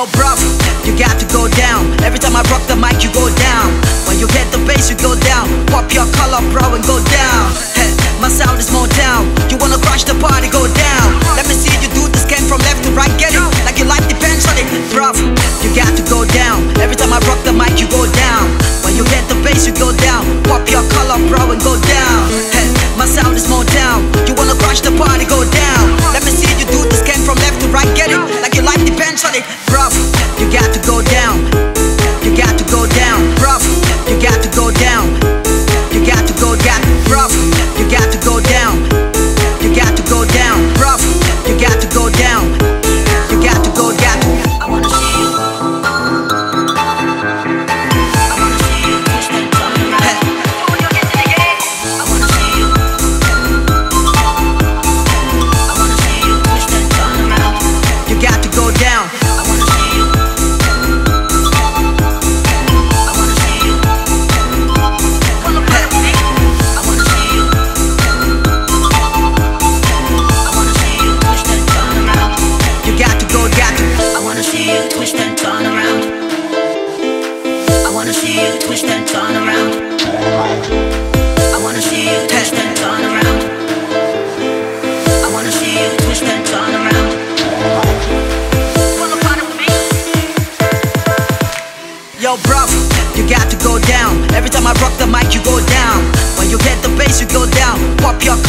Yo, bro, you got to go down. Every time I rock the mic, you go down. When you hit the bass, you go down. Pop your collar, bro, and go down. Hey, my sound is more down. You wanna crash the party, go down. rough, you got to go down. Every time I rock the mic you go down. When you get the bass you go down. Pop your